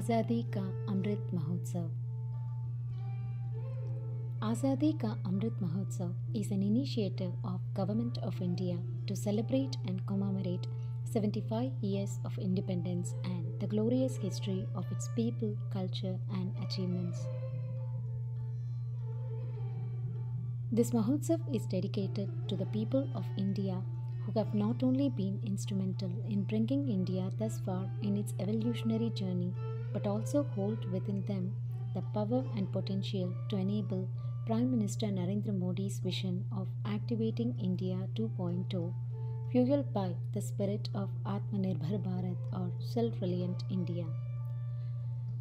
Azadi Ka Amrit Mahotsav Azadi Ka Amrit Mahotsav is an initiative of Government of India to celebrate and commemorate 75 years of independence and the glorious history of its people, culture and achievements. This Mahotsav is dedicated to the people of India who have not only been instrumental in bringing India thus far in its evolutionary journey, but also hold within them the power and potential to enable Prime Minister Narendra Modi's vision of activating India 2.0, fueled by the spirit of Atmanirbhar Bharat or self reliant India.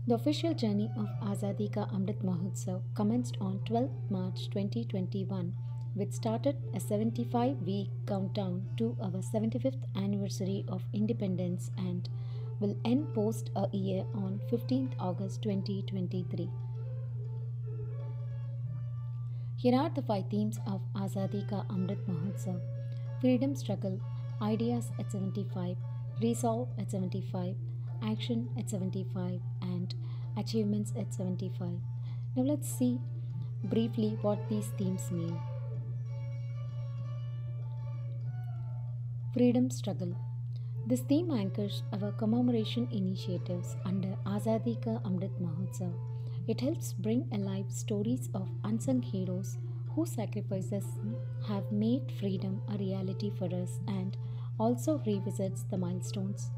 The official journey of Azadi Ka Amrit Mahotsav commenced on 12 March 2021, which started a 75 week countdown to our 75th anniversary of independence and will end post a year on 15th August 2023. Here are the five themes of Azadi Ka Amrit Mahotsav Freedom Struggle, Ideas at 75, Resolve at 75, Action at 75, and Achievements at 75. Now let's see briefly what these themes mean. Freedom Struggle This theme anchors our commemoration initiatives under Azadi Ka Amrit Mahotsav. It helps bring alive stories of unsung heroes whose sacrifices have made freedom a reality for us and also revisits the milestones,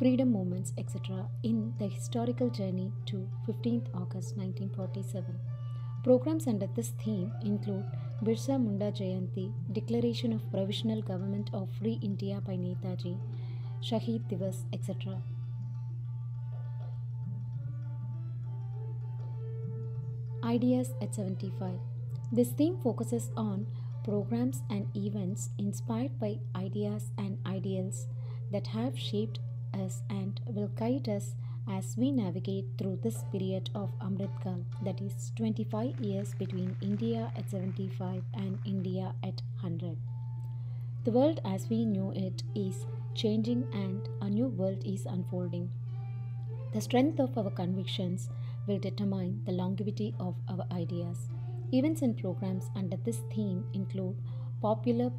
freedom moments, etc., in the historical journey to 15th August 1947. Programs under this theme include Birsa Munda Jayanti, Declaration of Provisional Government of Free India by Netaji, Shahid Divas, etc. Ideas at 75. This theme focuses on programs and events inspired by ideas and ideals that have shaped us and will guide us as we navigate through this period of Amritkal, that is 25 years between India at 75 and India at 100. The world as we knew it is changing and a new world is unfolding. The strength of our convictions will determine the longevity of our ideas. Events and programs under this theme include popular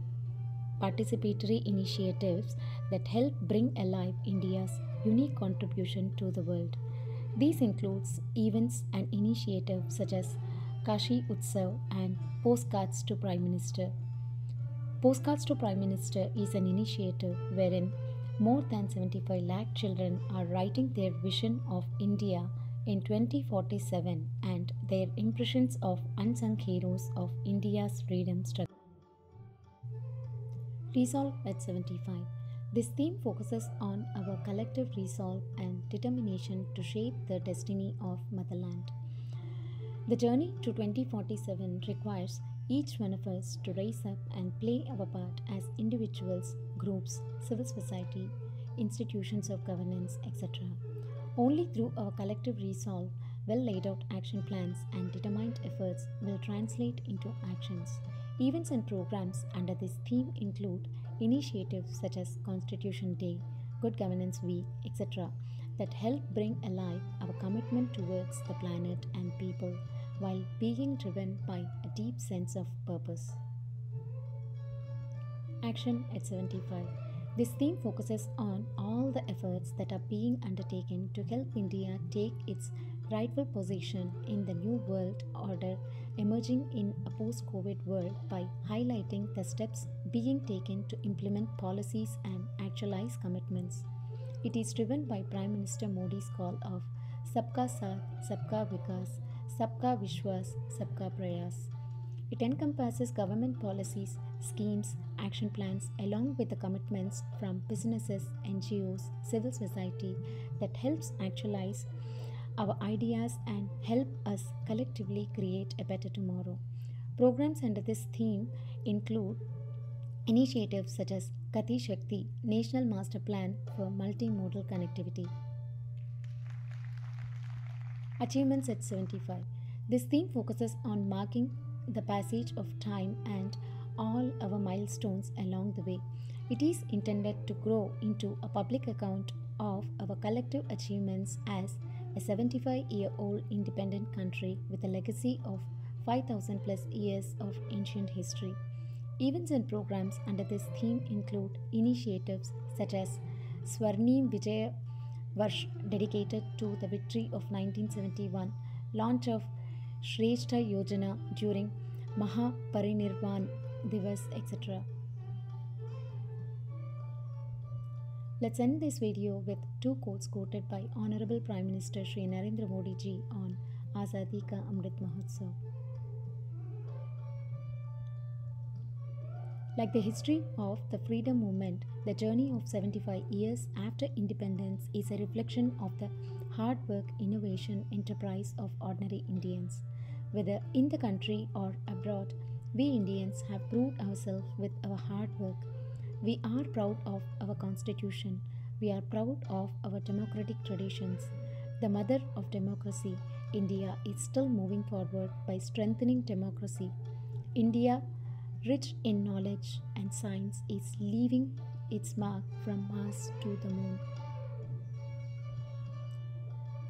participatory initiatives that help bring alive India's unique contribution to the world. These includes events and initiatives such as Kashi Utsav and Postcards to Prime Minister. Postcards to Prime Minister is an initiative wherein more than 75 lakh children are writing their vision of India in 2047 and their impressions of unsung heroes of India's freedom struggle. Resolve at 75. This theme focuses on our collective resolve and determination to shape the destiny of Motherland. The journey to 2047 requires each one of us to rise up and play our part as individuals, groups, civil society, institutions of governance, etc. Only through our collective resolve, well laid out action plans, and determined efforts will translate into actions. Events and programs under this theme include initiatives such as Constitution Day, Good Governance Week, etc., that help bring alive our commitment towards the planet and people while being driven by deep sense of purpose. Action at 75. This theme focuses on all the efforts that are being undertaken to help India take its rightful position in the new world order emerging in a post COVID world by highlighting the steps being taken to implement policies and actualize commitments. It is driven by Prime Minister Modi's call of Sabka Saath, Sabka Vikas, Sabka Vishwas, Sabka Prayas. It encompasses government policies, schemes, action plans, along with the commitments from businesses, NGOs, civil society that helps actualize our ideas and help us collectively create a better tomorrow. Programs under this theme include initiatives such as Gati Shakti, National Master Plan for Multimodal Connectivity. Achievements at 75. This theme focuses on marking the passage of time and all our milestones along the way. It is intended to grow into a public account of our collective achievements as a 75 year old independent country with a legacy of 5000 plus years of ancient history. Events and programs under this theme include initiatives such as Swarnim Vijaya Varsh dedicated to the victory of 1971, launch of Shrestha Yojana during Mahaparinirvan Divas, etc. Let's end this video with two quotes quoted by Honorable Prime Minister Shri Narendra Modi ji on Azadi Ka Amrit Mahotsav. Like the history of the freedom movement, the journey of 75 years after independence is a reflection of the hard work, innovation, enterprise of ordinary Indians. Whether in the country or abroad, we Indians have proved ourselves with our hard work. We are proud of our constitution. We are proud of our democratic traditions. The mother of democracy, India, is still moving forward by strengthening democracy. India rich in knowledge and science, is leaving its mark from Mars to the moon.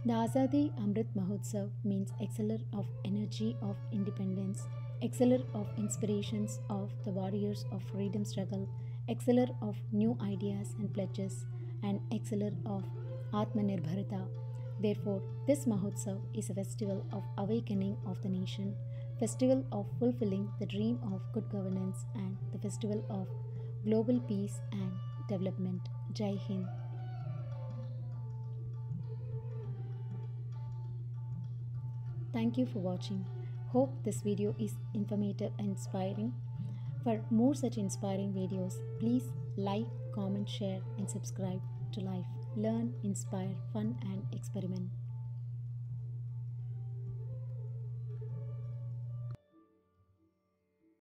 The Azadi Amrit Mahotsav means exceller of energy of independence, exceller of inspirations of the warriors of freedom struggle, exceller of new ideas and pledges, and exceller of Atmanirbharata. Therefore, this Mahotsav is a festival of awakening of the nation festival of fulfilling the dream of good governance and the festival of global peace and development. Jai Hind. Thank you for watching. Hope this video is informative and inspiring. For more such inspiring videos, please like, comment, share, and subscribe to Life. Learn, inspire, fun, and experiment.